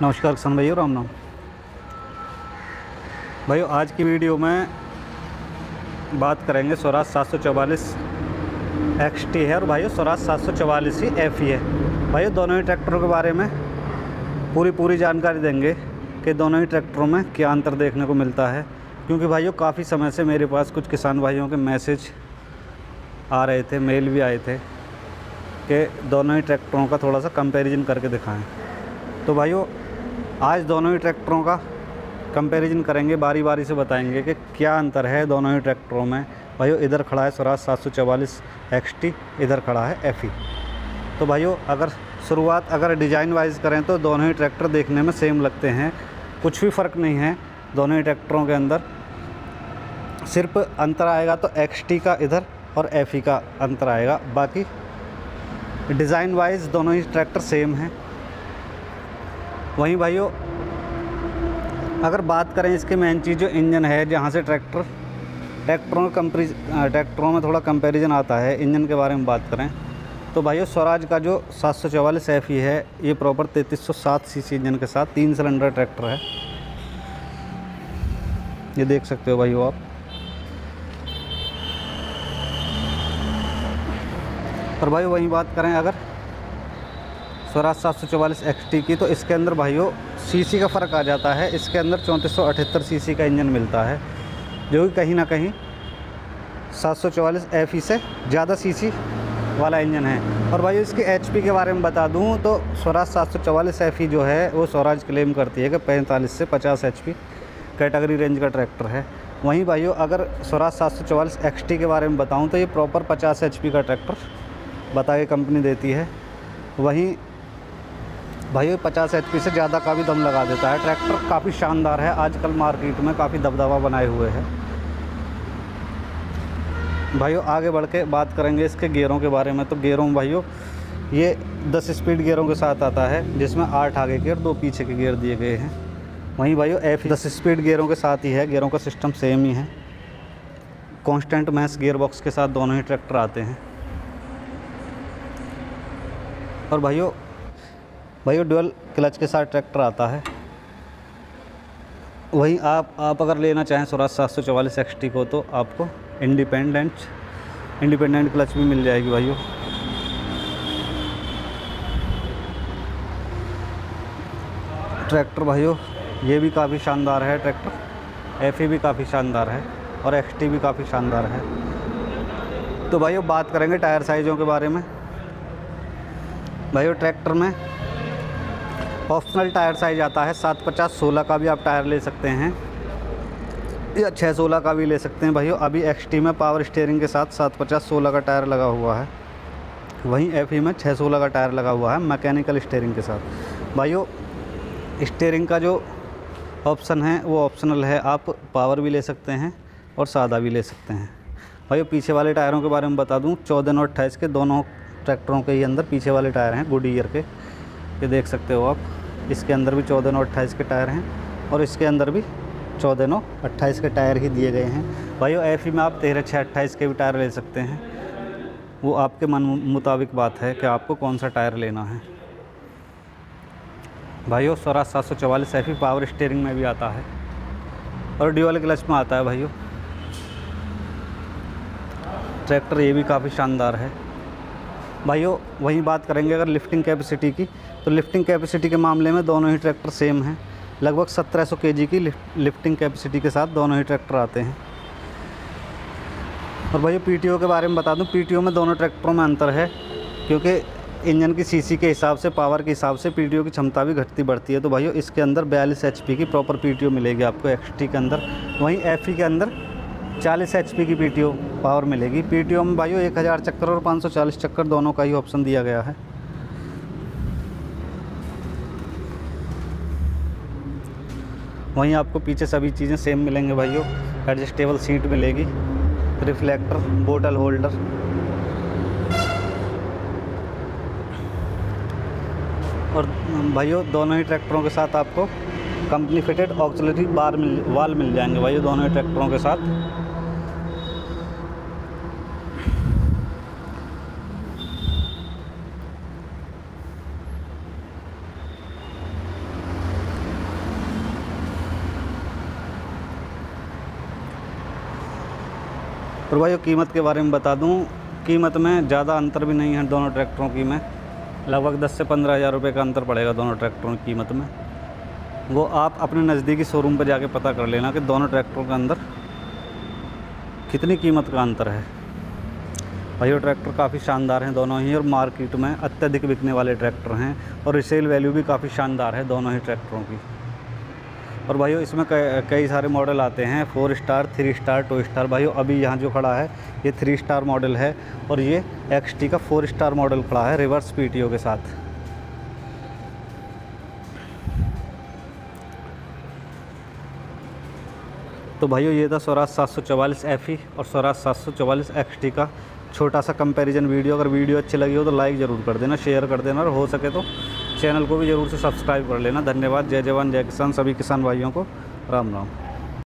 नमस्कार, किसान भाइयों, राम राम भाइयों, आज की वीडियो में बात करेंगे स्वराज सात सौ चवालीस एक्स टी है और भाइयों, स्वराज सात सौ चवालीस ही एफ़ ई है। भाइयों, दोनों ही ट्रैक्टरों के बारे में पूरी पूरी जानकारी देंगे कि दोनों ही ट्रैक्टरों में क्या अंतर देखने को मिलता है, क्योंकि भाइयों, काफ़ी समय से मेरे पास कुछ किसान भाइयों के मैसेज आ रहे थे, मेल भी आए थे कि दोनों ही ट्रैक्टरों का थोड़ा सा कंपैरिजन करके दिखाएँ। तो भाइयों आज दोनों ही ट्रैक्टरों का कंपैरिजन करेंगे बारी बारी से बताएँगे कि क्या अंतर है दोनों ही ट्रैक्टरों में। भाइयों, इधर खड़ा है स्वराज सात सौ चवालीस इधर खड़ा है FE तो भाइयों, अगर शुरुआत अगर डिज़ाइन वाइज करें तो दोनों ही ट्रैक्टर देखने में सेम लगते हैं। कुछ भी फ़र्क नहीं है दोनों ही ट्रैक्टरों के अंदर। सिर्फ़ अंतर आएगा तो एक्स टी का इधर और एफ़ ई का अंतर आएगा। बाकी डिज़ाइन वाइज दोनों ही ट्रैक्टर सेम हैं। वहीं भाइयों अगर बात करें इसके मेन चीज़ जो इंजन है, जहाँ से ट्रैक्टर ट्रैक्टरों कंपरी ट्रैक्टरों में थोड़ा कंपैरिजन आता है इंजन के बारे में बात करें तो भाइयों स्वराज का जो सात सौ चवालीस एफ़ ई है, ये प्रॉपर तैंतीस सौ सात सी सी इंजन के साथ तीन सिलेंडर ट्रैक्टर है। ये देख सकते हो भाइयों आप। और भाई वहीं बात करें, अगर स्वराज सात सौ चवालीस एक्स की तो इसके अंदर भाइयों सीसी का फ़र्क आ जाता है। इसके अंदर चौंतीस सौ अठहत्तर सी का इंजन मिलता है, जो कि कहीं ना कहीं सात सौ चवालीस एफ़ ई से ज़्यादा सी वाला इंजन है। और भाई इसके एचपी के बारे में बता दूँ तो स्वराज सात सौ चवालीस एफ़ ई जो है, वो स्वराज क्लेम करती है कि पैंतालीस से पचास एच कैटेगरी रेंज का ट्रैक्टर है। वहीं भाइयों, अगर स्वराज सात सौ चवालीस एक्स के बारे में बताऊँ तो ये प्रॉपर पचास एच का ट्रैक्टर बता के कंपनी देती है। वहीं भाई, पचास एच से ज़्यादा का भी दम लगा देता है। ट्रैक्टर काफ़ी शानदार है। आजकल मार्केट में काफ़ी दबदबा बनाए हुए हैं। भाइयों, आगे बढ़ के बात करेंगे इसके गियरों के बारे में। तो गियरों भाइयों, ये 10 स्पीड गियरों के साथ आता है, जिसमें आठ आगे और दो पीछे के गियर दिए गए हैं। वहीं भाइयों एफ़ दस स्पीड गियरों के साथ ही है। गियरों का सिस्टम सेम ही है। कॉन्स्टेंट मैस गियर बॉक्स के साथ दोनों ही ट्रैक्टर आते हैं। और भाइयों भाइयों डुअल क्लच के साथ ट्रैक्टर आता है। वहीं आप आप अगर लेना चाहें स्वराज सात सौ चवालीस एक्स को तो आपको इंडिपेंडेंट इंडिपेंडेंट क्लच भी मिल जाएगी भाइयों। ट्रैक्टर भाइयों, ये भी काफ़ी शानदार है ट्रैक्टर एफई भी काफ़ी शानदार है और एक्सटी भी काफ़ी शानदार है। तो भाइयों, बात करेंगे टायर साइज़ों के बारे में। भाइयों ट्रैक्टर में ऑप्शनल टायर साइज़ आता है, सात पचास सोलह का भी आप टायर ले सकते हैं। या छः सोलह का भी ले सकते हैं भाइयों। अभी एक्स टी में पावर स्टेयरिंग के साथ सात पचास सोलह का टायर लगा हुआ है। वहीं एफ़ ई में छः सोलह का टायर लगा हुआ है मैकेनिकल स्टेयरिंग के साथ। भाइयों स्टेयरिंग का जो ऑप्शन है, वो ऑप्शनल है। आप पावर भी ले सकते हैं और सादा भी ले सकते हैं। भाइयों, पीछे वाले टायरों के बारे में बता दूँ। चौदह नौ अट्ठाईस के दोनों ट्रैक्टरों के ही अंदर पीछे वाले टायर हैं गुड ईयर के। ये देख सकते हो आप। इसके अंदर भी चौदह नौ अट्ठाईस के टायर हैं और इसके अंदर भी चौदह नौ अट्ठाईस के टायर ही दिए गए हैं। भाइयों एफ़ में आप तेरह छः अट्ठाईस के भी टायर ले सकते हैं। वो आपके मन मुताबिक बात है कि आपको कौन सा टायर लेना है। भाइयों, स्वराज सात सौ चवालीस एफ़ पावर स्टेयरिंग में भी आता है और ड्यूअल क्लच में आता है भाइयों। ट्रैक्टर ये भी काफ़ी शानदार है। भाइयों, वहीं बात करेंगे अगर लिफ्टिंग कैपेसिटी की। तो लिफ्टिंग कैपेसिटी के मामले में दोनों ही ट्रैक्टर सेम हैं। लगभग 1700 केजी की लिफ्टिंग कैपेसिटी के साथ दोनों ही ट्रैक्टर आते हैं। और भाई पीटीओ के बारे में बता दूँ पीटीओ में दोनों ट्रैक्टरों में अंतर है, क्योंकि इंजन की सीसी के हिसाब से पावर के हिसाब से पीटीओ की क्षमता भी घटती बढ़ती है। तो भाइयों, इसके अंदर बयालीस एच की प्रॉपर पीटीओ मिलेगी आपको एक्सटी के अंदर। वहीं एफई के अंदर चालीस एच की पीटीओ पावर मिलेगी। पीटीओ में भाइयों एक हज़ार चक्कर और पाँच सौ चालीस चक्कर दोनों का ही ऑप्शन दिया गया है। वहीं आपको पीछे सभी चीज़ें सेम मिलेंगे भाइयों। एडजस्टेबल सीट मिलेगी। रिफ्लेक्टर बोटल होल्डर और भाइयों, दोनों ही ट्रैक्टरों के साथ आपको कंपनी फिटेड ऑक्सिलरी बार मिल वाल मिल जाएँगे भाइयों, दोनों ही ट्रैक्टरों के साथ। और भाई कीमत के बारे में बता दूँ, कीमत में ज़्यादा अंतर भी नहीं है दोनों ट्रैक्टरों की में। लगभग दस से पंद्रह हज़ार रुपये का अंतर पड़ेगा दोनों ट्रैक्टरों की कीमत में। वो आप अपने नज़दीकी शोरूम पर जाके पता कर लेना कि दोनों ट्रैक्टरों के अंदर कितनी कीमत का अंतर है। भाई, वो ट्रैक्टर काफ़ी शानदार हैं दोनों ही, और मार्केट में अत्यधिक बिकने वाले ट्रैक्टर हैं, और रिसेल वैल्यू भी काफ़ी शानदार है दोनों ही ट्रैक्टरों की। और भाइयों, इसमें कई सारे मॉडल आते हैं। Four star three star two star भाइयों, अभी यहाँ जो खड़ा है, ये थ्री स्टार मॉडल है और ये एक्सटी का फोर स्टार मॉडल खड़ा है रिवर्स पीटीओ के साथ। तो भाइयों, ये था स्वराज सात सौ चवालीस एफ़ ई और स्वराज सात सौ चवालीस एक्स टी का छोटा सा कंपैरिजन वीडियो अगर वीडियो अच्छी लगी हो तो लाइक ज़रूर कर देना शेयर कर देना और हो सके तो चैनल को भी ज़रूर से सब्सक्राइब कर लेना। धन्यवाद। जय जवान, जय किसान। सभी किसान भाइयों को राम राम।